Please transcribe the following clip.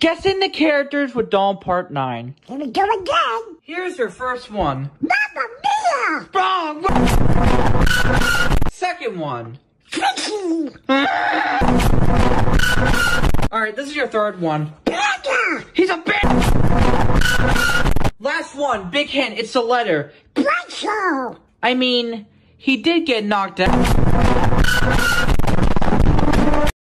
Guessing the characters with doll Part 9. Here we go again. Here's your first one. Mamma mia! Wrong! Second one. Alright, this is your third one. He's a bitch! Last one, big hint, it's a letter. I mean, he did get knocked out.